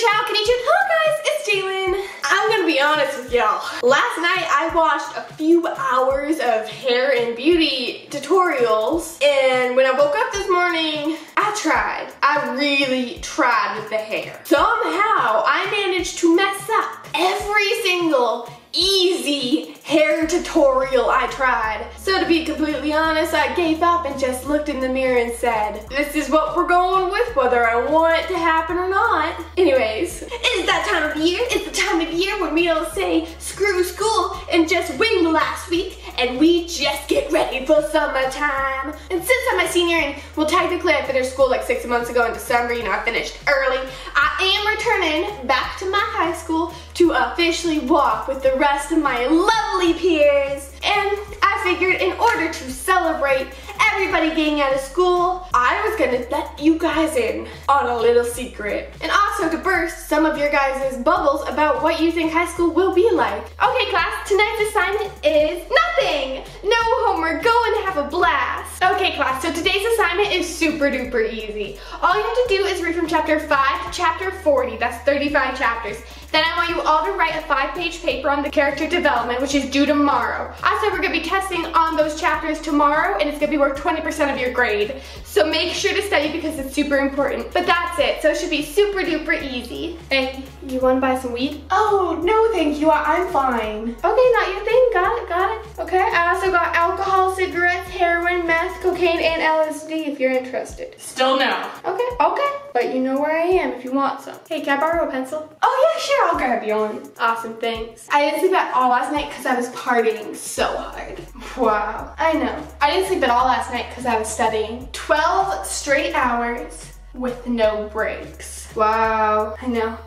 ciao, Konnichiwa. Hello guys, it's Jaylynn. I'm gonna be honest with y'all. Last night I watched a few hours of hair and beauty tutorials and when I woke up this morning, I tried. I really tried with the hair. Somehow I managed to mess up every single easy tutorial I tried. So to be completely honest, I gave up and just looked in the mirror and said, this is what we're going with, whether I want it to happen or not. Anyways, it is that time of year. It's the time of year when we all say, screw school and just wing last week and we just get ready for summertime. And since I'm a senior and well technically I finished school like six months ago in December, you know I finished early, I am returning back to my high school to officially walk with the rest of my lovely peers. And I figured in order to celebrate everybody getting out of school, I was gonna let you guys in on a little secret. And also to burst some of your guys' bubbles about what you think high school will be like. Okay class, tonight's assignment is nothing. No homework, go and have a blast. Okay class, so today's assignment is super duper easy. All you have to do is read from chapter 5 to chapter 40, that's 35 chapters. Then I want you all to write a five page paper on the character development, which is due tomorrow. Also, we're gonna be testing on those chapters tomorrow and it's gonna be worth 20% of your grade. So make sure to study because it's super important. But that's it, so it should be super duper easy. Hey, you wanna buy some weed? Oh, no thank you, I am fine. Okay, not your thing, got it, got it. Okay, I also got alcohol, cigarettes, heroin, meth, cocaine, and LSD if you're interested. Still no. But you know where I am if you want some. Hey, can I borrow a pencil? Oh yeah, sure, I'll grab you one. Awesome, thanks. I didn't sleep at all last night because I was partying so hard. Wow. I know. I didn't sleep at all last night because I was studying 12 straight hours with no breaks. Wow. I know.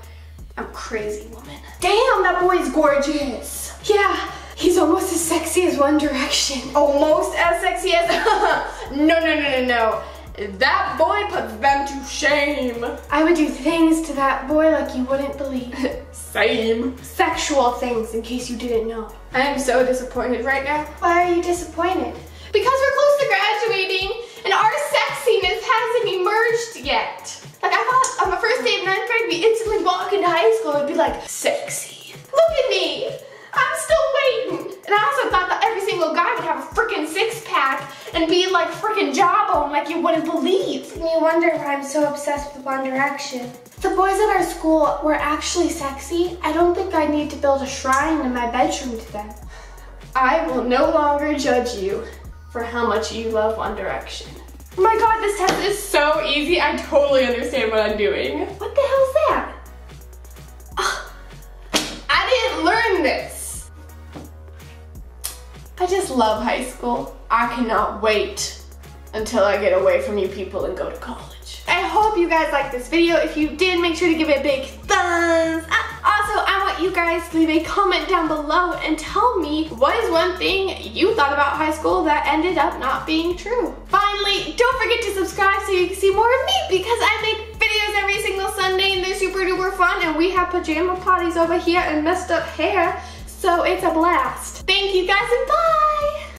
I'm crazy woman. Damn, that boy's gorgeous. Yeah, he's almost as sexy as One Direction. Almost as sexy as, no, no, no, no, no. That boy puts them to shame. I would do things to that boy like you wouldn't believe. Same. Sexual things, in case you didn't know. I am so disappointed right now. Why are you disappointed? Because we're close to graduating and our sexiness hasn't emerged yet. Like I thought on the first day of ninth grade, we instantly walk into high school and be like, sexy. Look at me. I'm still waiting. And I also thought that every single guy would have a freaking six pack and be like freaking jawbone like you wouldn't believe. And you wonder why I'm so obsessed with One Direction. The boys at our school were actually sexy. I don't think I need to build a shrine in my bedroom to them. I will no longer judge you for how much you love One Direction. Oh my god, this test is so easy. I totally understand what I'm doing. What the hell's that? Ugh. I didn't learn this. I just love high school. I cannot wait until I get away from you people and go to college. I hope you guys liked this video. If you did, make sure to give it a big thumbs up. Also, I want you guys to leave a comment down below and tell me what is one thing you thought about high school that ended up not being true. Finally, don't forget to subscribe so you can see more of me because I make videos every single Sunday and they're super duper fun and we have pajama parties over here and messed up hair, so it's a blast. Thank you guys and bye!